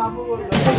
favor.